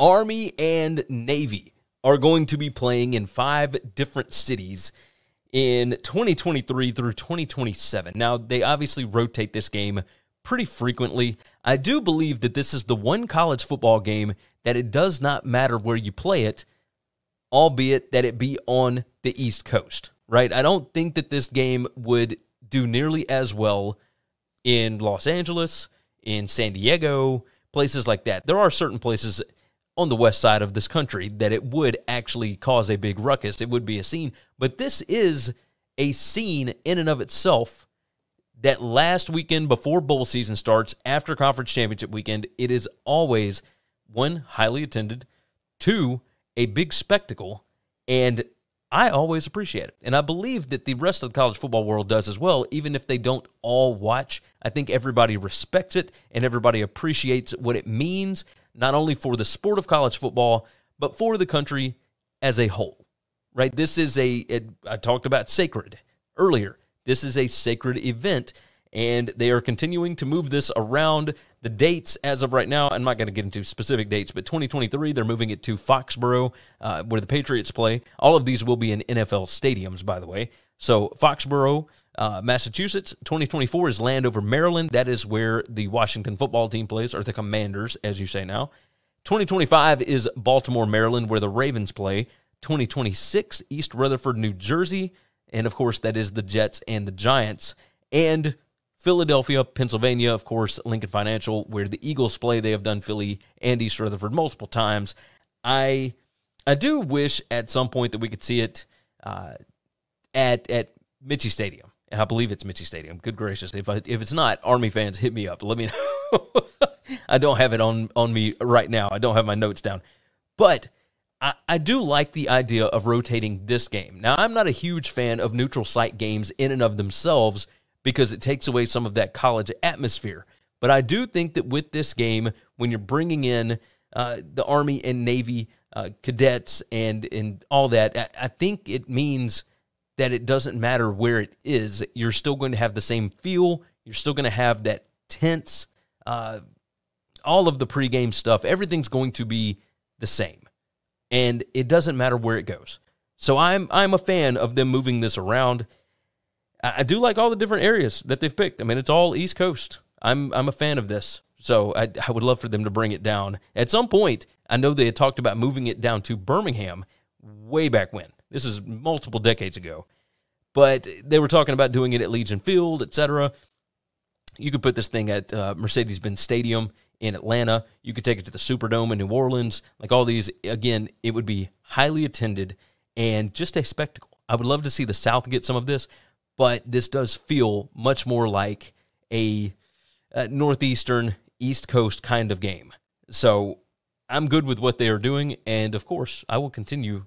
Army and Navy are going to be playing in five different cities in 2023 through 2027. Now, they obviously rotate this game pretty frequently. I do believe that this is the one college football game that it does not matter where you play it, albeit that it be on the East Coast, right? I don't think that this game would do nearly as well in Los Angeles, in San Diego, places like that. There are certain places on the west side of this country that it would actually cause a big ruckus. It would be a scene. But this is a scene in and of itself that last weekend before bowl season starts, after conference championship weekend, it is always one, highly attended, two, a big spectacle, and I always appreciate it. And I believe that the rest of the college football world does as well, even if they don't all watch. I think everybody respects it and everybody appreciates what it means, not only for the sport of college football, but for the country as a whole. Right? This is a. It, I talked about sacred earlier. This is a sacred event, and they are continuing to move this around. The dates, as of right now, I'm not going to get into specific dates, but 2023, they're moving it to Foxborough, uh, where the Patriots play. All of these will be in NFL stadiums, by the way. So, Foxborough, uh, Massachusetts. 2024 is Landover, Maryland. That is where the Washington football team plays, or the Commanders, as you say now. 2025 is Baltimore, Maryland, where the Ravens play. 2026, East Rutherford, New Jersey. And of course, that is the Jets and the Giants. And Philadelphia, Pennsylvania, of course, Lincoln Financial, where the Eagles play. They have done Philly and East Rutherford multiple times. I I do wish at some point that we could see it uh, at at Michie Stadium, and I believe it's Michie Stadium. Good gracious, if I, if it's not, Army fans, hit me up. Let me know. I don't have it on on me right now. I don't have my notes down, but I, I do like the idea of rotating this game. Now, I'm not a huge fan of neutral site games in and of themselves because it takes away some of that college atmosphere. But I do think that with this game, when you're bringing in uh, the Army and Navy uh, cadets and and all that, I, I think it means that it doesn't matter where it is. You're still going to have the same feel. You're still going to have that tense, uh, all of the pregame stuff. Everything's going to be the same and it doesn't matter where it goes. So I'm I'm a fan of them moving this around. I, do like all the different areas that they've picked. I mean, it's all East Coast. I'm I'm a fan of this. So I, I would love for them to bring it down at some point. I know they had talked about moving it down to Birmingham way back when. This is multiple decades ago, but they were talking about doing it at Legion Field, etc. You could put this thing at uh, Mercedes-Benz Stadium in Atlanta. You could take it to the Superdome in New Orleans. Like all these, again, it would be highly attended and just a spectacle. I would love to see the South get some of this, but this does feel much more like a, a Northeastern, East Coast kind of game. So I'm good with what they are doing. And of course, I will continue